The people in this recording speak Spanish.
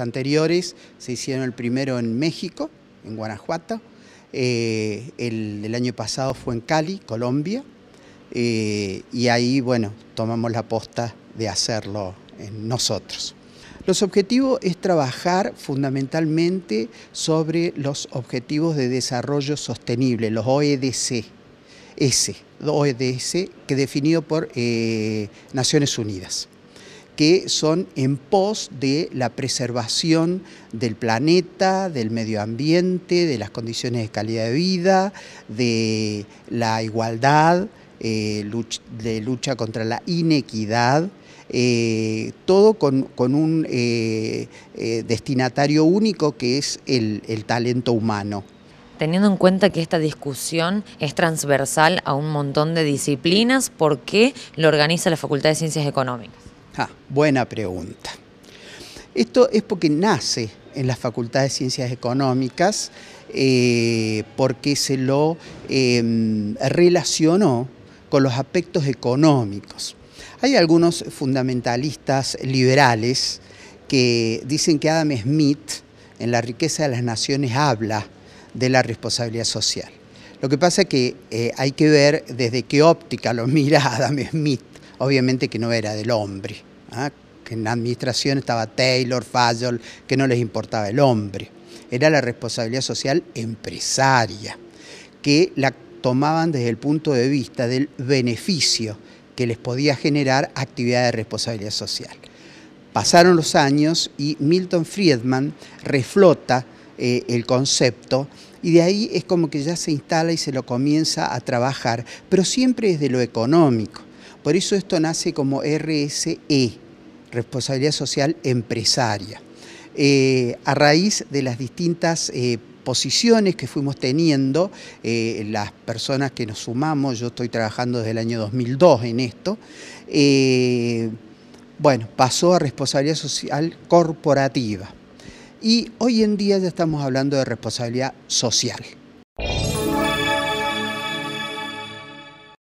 Anteriores se hicieron el primero en México, en Guanajuato, eh, el año pasado fue en Cali, Colombia, eh, y ahí, bueno, tomamos la posta de hacerlo en nosotros. Los objetivos es trabajar fundamentalmente sobre los objetivos de desarrollo sostenible, los OEDC, OEDC, que definido por eh, Naciones Unidas que son en pos de la preservación del planeta, del medio ambiente, de las condiciones de calidad de vida, de la igualdad, eh, de lucha contra la inequidad, eh, todo con, un eh, destinatario único que es el, el talento humano teniendo en cuenta que esta discusión es transversal a un montón de disciplinas, ¿por qué lo organiza la Facultad de Ciencias Económicas? Ah, buena pregunta. Esto es porque nace en la Facultad de Ciencias Económicas porque se lo em, relacionó con los aspectos económicos. Hay algunos fundamentalistas liberales que dicen que Adam Smith en La riqueza de las naciones habla de la responsabilidad social. Lo que pasa es que eh, hay que ver desde qué óptica lo mira Adam Smith, obviamente que no era del hombre, ¿ah? que en la administración estaba Taylor, Fayol, que no les importaba el hombre, era la responsabilidad social empresaria, que la tomaban desde el punto de vista del beneficio que les podía generar actividad de responsabilidad social. Pasaron los años y Milton Friedman reflota eh, el concepto y de ahí es como que ya se instala y se lo comienza a trabajar, pero siempre desde lo económico. Por eso esto nace como RSE, Responsabilidad Social Empresaria. Eh, a raíz de las distintas eh, posiciones que fuimos teniendo, eh, las personas que nos sumamos, yo estoy trabajando desde el año 2002 en esto, bueno, pasó a responsabilidad social corporativa. Y hoy en día ya estamos hablando de responsabilidad social.